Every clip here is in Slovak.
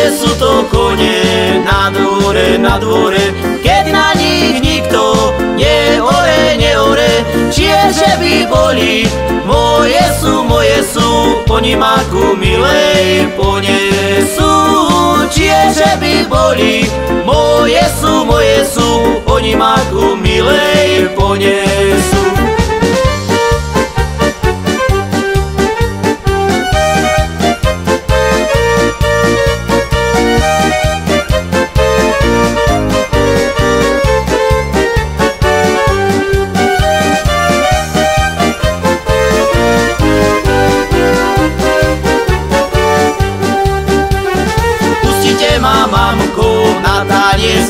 kde sú to kone na dvore, na dvore, keď na nich nikto nie ore, neore, čiže by boli, moje sú, moje sú, oni ma ku milej ponesú, čiže by boli, moje sú, moje sú, oni ma po nie. ponesú.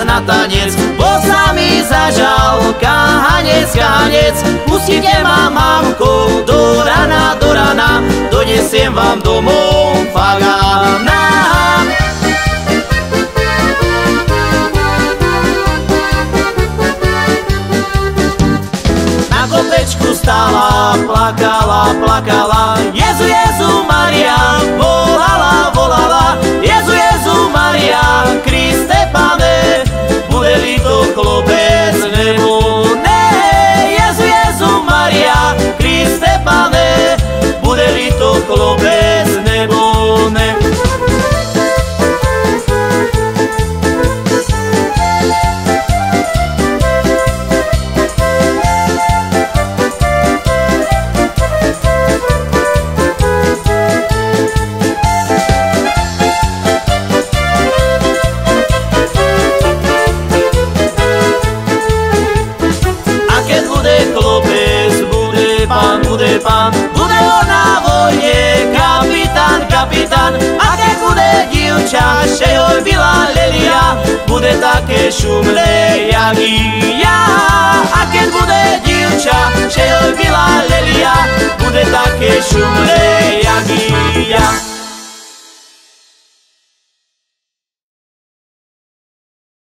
Na tanec Bo sa mi zažal kahanec, kahanec. Pustite ma mamko do rana, do rana. Donesiem vám domov fagana Na kopečku stála, plakala, plakala. Jezu, Jezu, Maria, pán, bude on na vojne, kapitán, kapitán, a keď bude divča, že ho byla lelia, bude také šumné, jak i ja. A keď bude divča, že ho byla lelia, bude také šumné.